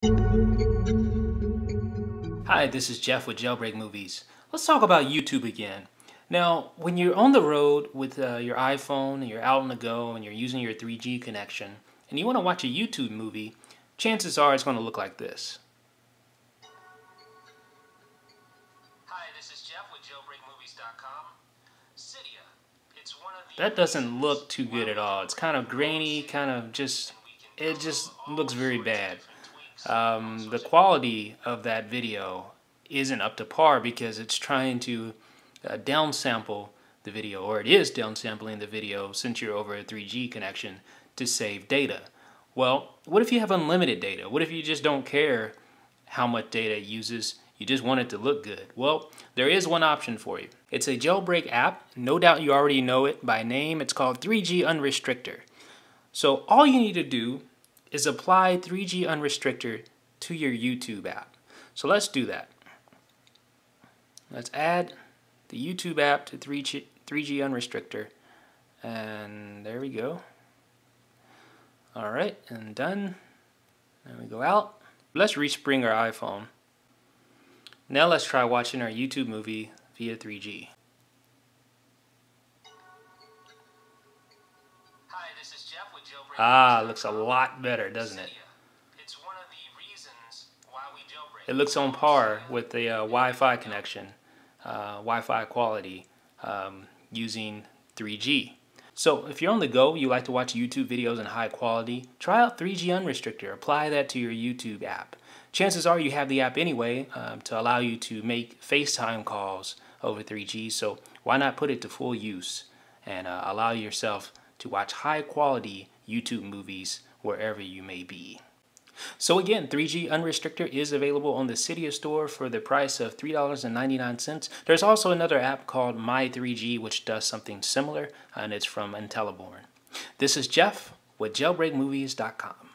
Hi, this is Jeff with Jailbreak Movies. Let's talk about YouTube again. Now, when you're on the road with uh, your iPhone and you're out on the go and you're using your 3G connection and you want to watch a YouTube movie, chances are it's going to look like this. Hi, this is Jeff with JailbreakMovies.com. Cydia. It's one of the That doesn't look too good at all. It's kind of grainy, kind of just, it just looks very bad um, the quality of that video isn't up to par because it's trying to uh, downsample the video, or it is downsampling the video since you're over a 3G connection to save data. Well, what if you have unlimited data? What if you just don't care how much data it uses? You just want it to look good. Well, there is one option for you. It's a jailbreak app. No doubt you already know it by name. It's called 3G Unrestrictor. So all you need to do is apply 3G Unrestrictor to your YouTube app. So let's do that. Let's add the YouTube app to 3G, 3G Unrestrictor. And there we go. All right, and done. Then we go out. Let's respring our iPhone. Now let's try watching our YouTube movie via 3G. Ah, looks a lot better, doesn't it? It's one of the reasons why we jailbreak. It looks on par with the uh, Wi-Fi connection, uh, Wi-Fi quality um, using 3G. So if you're on the go, you like to watch YouTube videos in high quality, try out 3G Unrestrictor. Apply that to your YouTube app. Chances are you have the app anyway um, to allow you to make FaceTime calls over 3G. So why not put it to full use and uh, allow yourself to watch high quality YouTube movies wherever you may be. So again, 3G Unrestrictor is available on the Cydia store for the price of $3.99. There's also another app called My3G which does something similar and it's from IntelliBorn. This is Jeff with JailbreakMovies.com.